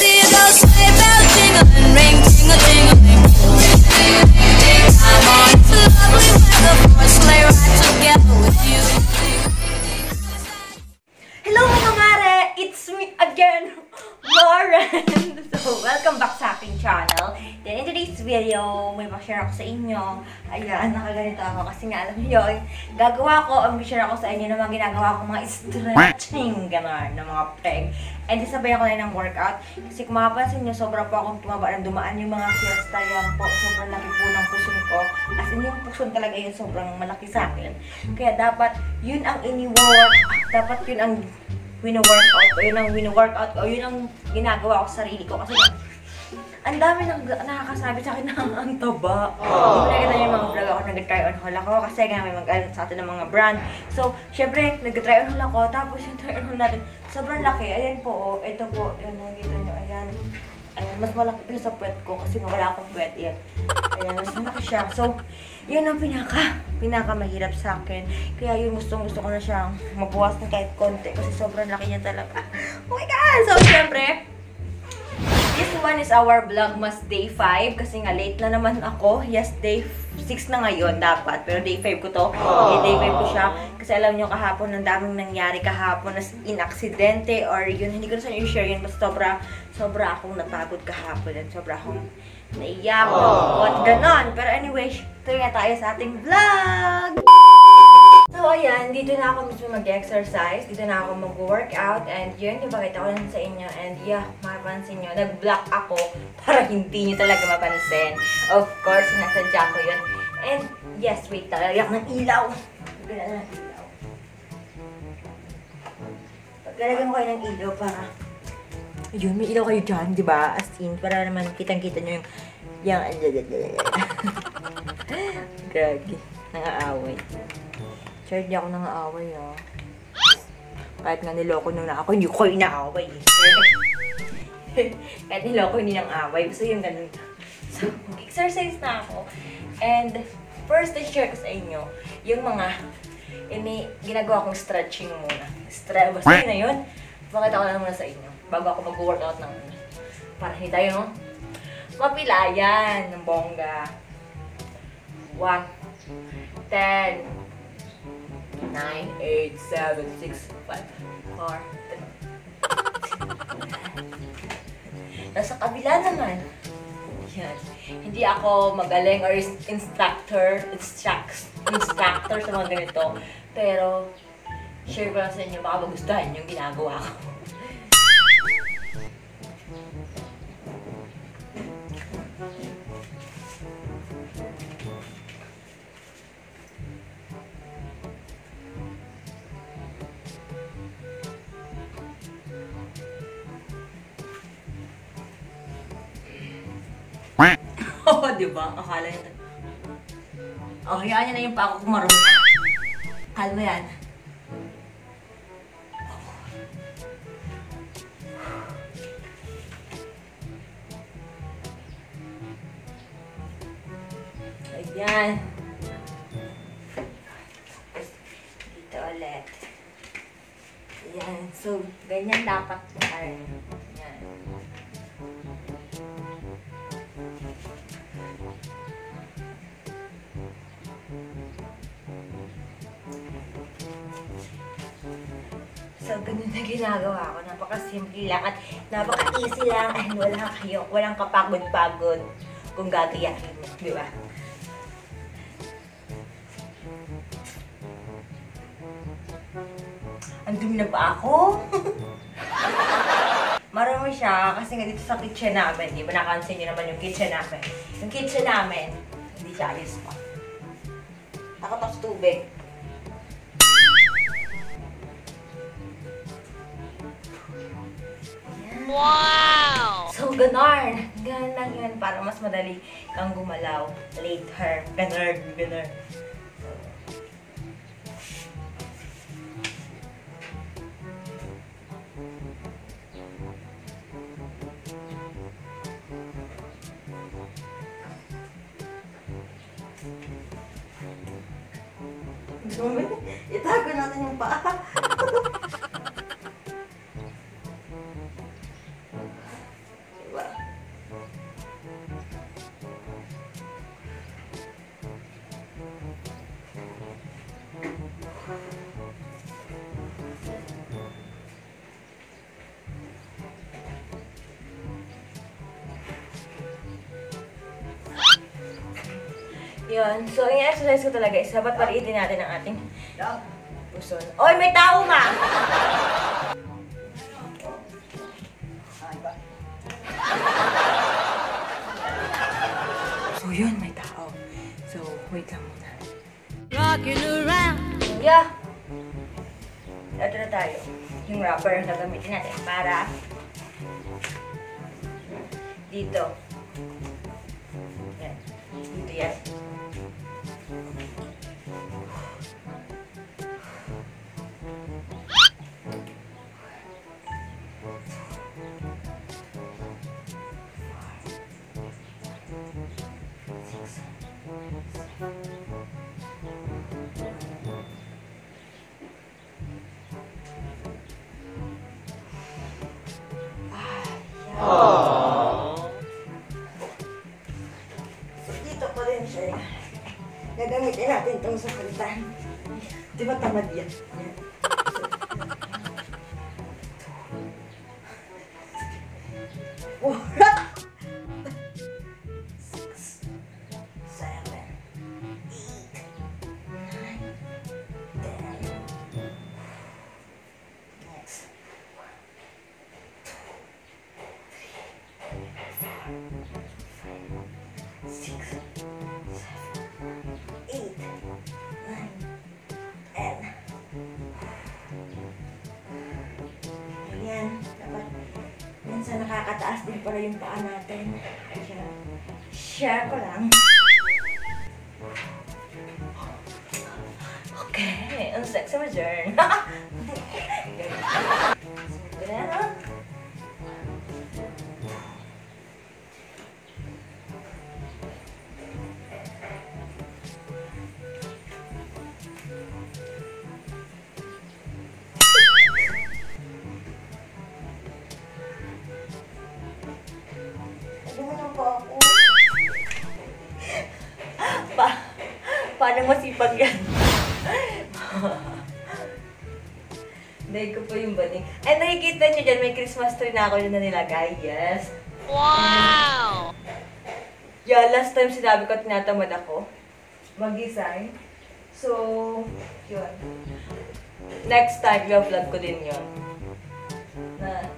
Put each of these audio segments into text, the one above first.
see those ma-share ako sa inyo. Ayan, nakaganito ako kasi nga alam niyo yun. Gagawa ko, ang share ako sa inyo ng mga ginagawa ko, mga stretching, gano'n, ng mga peg. And isabay ako na ng workout. Kasi kung makapansin nyo, sobra po akong tumaba ng dumaan yung mga fiesta. Yan po, sobrang laki po ng puson ko. As in, yung puson talaga yun, sobrang malaki sa akin. Kaya dapat, yun ang ini-work. Dapat yun ang wino-workout ko, yun ang wino-workout ko, yun ang ginagawa ko sa sarili ko. Kasi ang dami nang nakakasabi sa akin na ang taba. Hindi ko nakita yung mga vlog ako, nag-try on haul ako kasi nga may mag sa atin ng mga brand. So, syempre, nag-try on haul ako, tapos yung try on haul natin, sobrang laki. Ayan po, oh, ito po, yun, nakikita nyo, ayan. Ayan, mas malaki pa sa puwet ko kasi wala akong puwet yan. Ayan, mas malaki siya. So, yun ang pinaka, pinaka mahirap sa akin. Kaya yun, gustong gusto ko na siyang mabuwas ng kahit konti kasi sobrang laki niya talaga. Oh my God! So, syempre, one is our Vlogmas Day 5 kasi nga late na naman ako. Yes, Day 6 na ngayon dapat. Pero Day 5 ko to. Eh, day 5 ko siya. Kasi alam nyo kahapon, ang daming nangyari kahapon na inaksidente or yun, hindi ko na sa inyo share yun. Basta sobra, sobra akong napagod kahapon at sobra akong naiyak. What ganon. Pero anyway, tuloy na tayo sa ating vlog! Ayan, dito na ako mismo mag-exercise. Dito na ako mag-workout. And yun, yung pakita ko lang sa inyo. And yeah, mapapansin nyo, nag-block ako para hindi nyo talaga mapansin. Of course, nasadya ko yun. And yes, wait, talaga. Pagkala ng ilaw. Pagkalagyan ko kayo ng ilaw para... Yun, may ilaw kayo dyan, di ba? As in, para naman kitang-kita nyo yung... Yung... Gagi. Nangaaway. Sure, di ako nangaaway, ah. Kahit nga niloko nung na ako, hindi ko inaaway. eh. Kahit niloko, hindi nang away. Gusto yung ganun. So, exercise na ako. And, first, i-share ko sa inyo, yung mga, ini, ginagawa kong stretching muna. Stre basta yun na yun. Pakita ko na muna sa inyo. Bago ako mag-workout ng, para hindi tayo, no? Mapilayan ng bongga. 1, 10, 9, 8, 7, 6, 5, 4, Nasa kabila naman. Yan. Hindi ako magaling or instructor, instruct, instructor sa mga ganito. Pero, share ko lang sa inyo, baka magustuhan yung ginagawa ko. Oo, di ba? Akala niya. Oh, hayaan niya na yung pa ako kumarong na. Kalma yan. Ayan. Dito ulit. Ayan. So, ganyan dapat. Ayan. Ganun na ginagawa ko. Napaka-simple lang at napaka-easy lang and wala kayo, walang kapagod-pagod kung gagayahin mo, di ba? Ang dumi na ba ako? Marami siya kasi nga dito sa kitchen namin, di ba nakansin niyo naman yung kitchen namin. Yung kitchen namin, hindi siya ayos pa. Takot ako sa tubig. Wow! So, ganon. Ganon lang yun para mas madali kang gumalaw later. Ganon, ganon. Gusto mo ba? Itago natin yung paa. Yun. So, yung exercise ko talaga is dapat paliitin natin ang ating puson. Oy, may tao, ma! So, yun, may tao. So, wait lang muna. Rocking around. Yeah. Ito na tayo. Yung rubber na gamitin natin para dito. Yan. Dito natin itong sakulitan. Di ba tamad yan? Yan. Four. din pala yung paa natin. Kaya, share ko lang. Okay, ang sexy mo, Jern. so, yan? Dahil ko po yung baning. Ay, nakikita nyo dyan, may Christmas tree na ako dyan na nilagay. Yes. Wow! Yeah, last time sinabi ko, tinatamad ako mag-design. So, yun. Next time, i-vlog ko din yun. Na,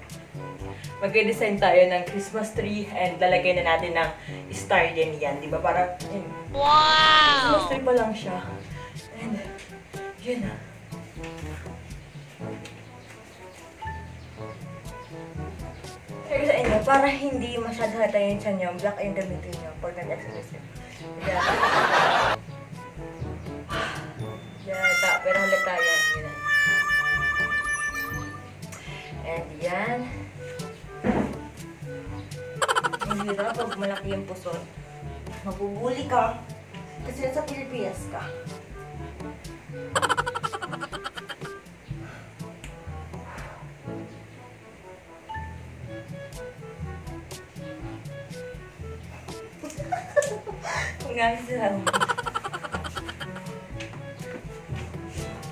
mag-design tayo ng Christmas tree and lalagay na natin ng star din yan. Di ba? Para, yun. Christmas Wow! tree pa lang siya. And, yun na. Pero sa inyo, para hindi masyado halata yung tiyan nyo, black yung gamitin nyo pag nag-exercise nyo. Yata, pero halata yan. Yun. And yan. Na pag malaki yung puson, mabubuli ka. Kasi nasa Pilipinas ka.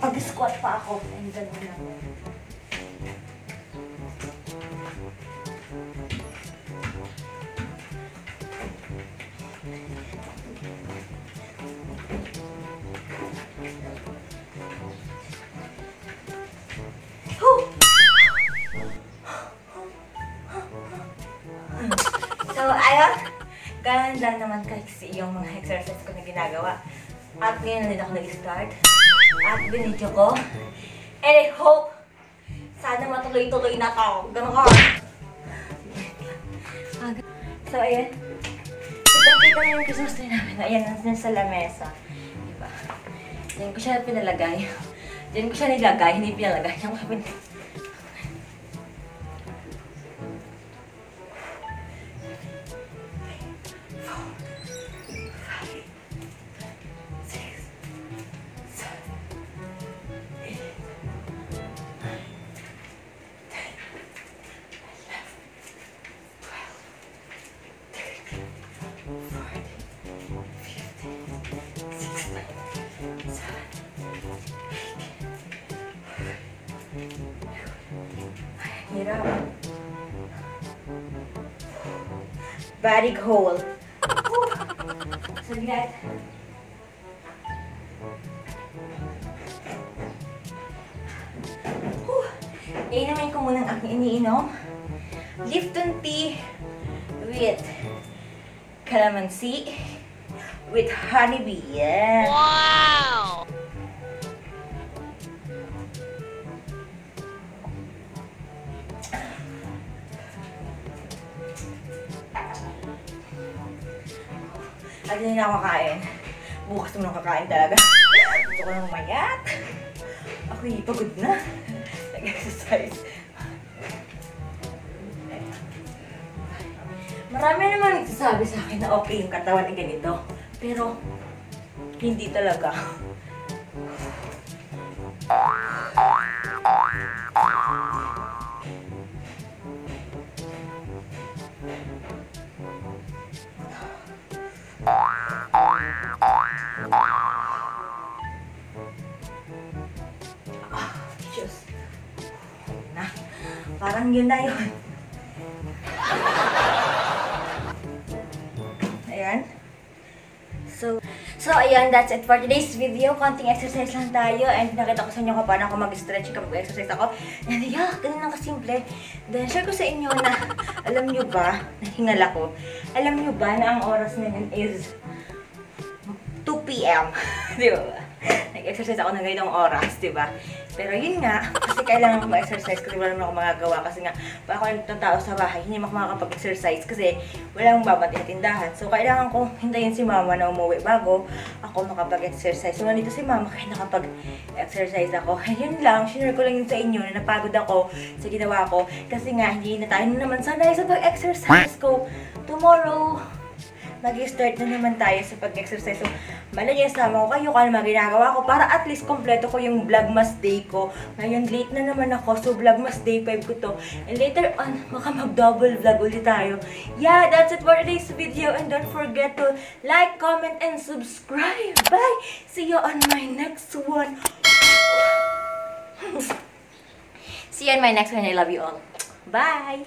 Pag-squat pa ako, and ganun lang. Exercise ko na ginagawa. At ngayon din ako nag-start. At binidyo ko. And I hope sana matuloy-tuloy na to. Ganun ka. So, ayan. Kita-kita na yung Christmas tree namin. Ayan, nandun sa lamesa. Diba? Diyan ko siya pinalagay. Diyan ko siya nilagay, hindi pinalagay. Diyan ko hirap. Barig hole. Saglit. Inamin ko muna ang aking iniinom. Lipton tea with calamansi with honeybee. Yeah. Wow! At hindi na ako kakain. Bukas nang kakain talaga. Gusto ko nang mayat. Ako'y pagod na. Nag-exercise. Marami naman nagsasabi sa akin na okay yung katawan ay ganito. Pero, hindi talaga. Parang yun na yun. Ayan. So, so ayan, that's it for today's video. Konting exercise lang tayo. And nakita ko sa inyo kung paano ako mag-stretch kapag exercise ako. And yeah, ganun lang kasimple. Then, share ko sa inyo na, alam nyo ba, nahingal ako. Alam nyo ba na ang oras ngayon is 2 p.m. di ba? Nag-exercise ako ng ganitong oras, di ba? Pero yun nga, kasi kailangan ko ma-exercise kasi wala naman ako magagawa. Kasi nga, pa ako ng tao sa bahay, hindi ako makakapag-exercise kasi walang babat tindahan. So, kailangan ko hintayin si mama na umuwi bago ako makapag-exercise. So, nandito si mama kaya nakapag-exercise ako. Ayun lang, share ko lang yun sa inyo na napagod ako sa ginawa ko. Kasi nga, hindi na tayo naman sanay sa pag-exercise ko. Tomorrow, mag-start na naman tayo sa pag-exercise. So, malay sama ko kayo kung ano ginagawa ko para at least kompleto ko yung Vlogmas Day ko. Ngayon, late na naman ako. So, Vlogmas Day 5 ko to. And later on, baka mag-double vlog ulit tayo. Yeah, that's it for today's video. And don't forget to like, comment, and subscribe. Bye! See you on my next one. See you on my next one. I love you all. Bye!